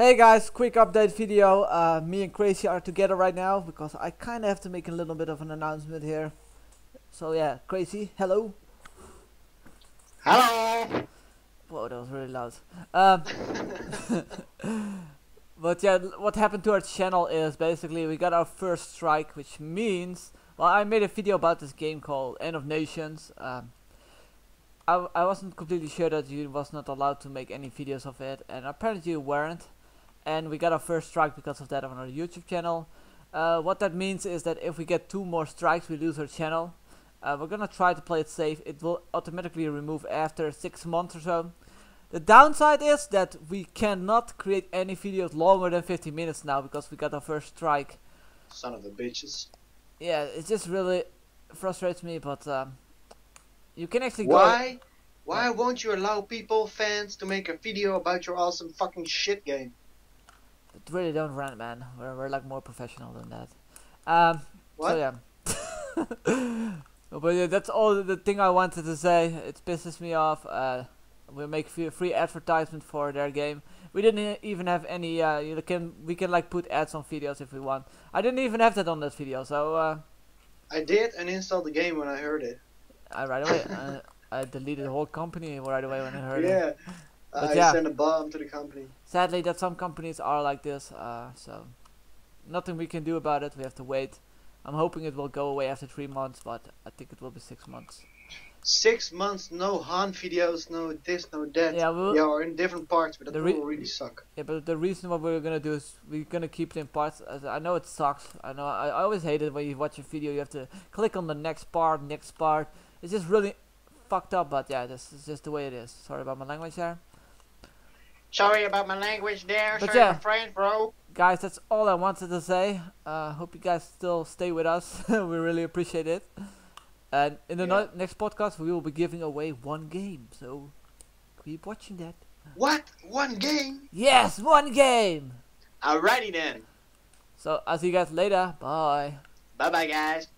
Hey guys, quick update video. Uh, me and Crazy are together right now because I kind of have to make a little bit of an announcement here. So yeah, Crazy, hello. Hello. Whoa, that was really loud. Um, but yeah, what happened to our channel is basically we got our first strike, which means, well, I made a video about this game called End of Nations. Um, I, I wasn't completely sure that you was not allowed to make any videos of it, and apparently you weren't and we got our first strike because of that on our YouTube channel. Uh, what that means is that if we get two more strikes we lose our channel. Uh, we're gonna try to play it safe. It will automatically remove after 6 months or so. The downside is that we cannot create any videos longer than 50 minutes now because we got our first strike. Son of a bitches. Yeah, it just really frustrates me, but um, you can actually Why? Why won't you allow people, fans, to make a video about your awesome fucking shit game? Really don't rant, man. We're, we're like more professional than that. Um, what? So yeah. but yeah, that's all the thing I wanted to say. It pisses me off. Uh, we make free advertisement for their game. We didn't even have any. Uh, you can we can like put ads on videos if we want. I didn't even have that on that video, so. Uh, I did and installed the game when I heard it. I right away. uh, I deleted the whole company right away when I heard yeah. it. Yeah. But I yeah. send a bomb to the company. Sadly, that some companies are like this, uh, so nothing we can do about it. We have to wait. I'm hoping it will go away after three months, but I think it will be six months. Six months, no Han videos, no this, no that. Yeah, we'll yeah, or in different parts, but that will really suck. Yeah, but the reason what we're gonna do is we're gonna keep it in parts. I know it sucks. I know I, I always hate it when you watch a video. You have to click on the next part, next part. It's just really fucked up. But yeah, this is just the way it is. Sorry about my language there. Sorry about my language there. But Sorry yeah, French, bro. Guys, that's all I wanted to say. Uh, hope you guys still stay with us. we really appreciate it. And in the yeah. no next podcast, we will be giving away one game. So keep watching that. What? One game? Yes, one game. Alrighty then. So I'll see you guys later. Bye. Bye bye, guys.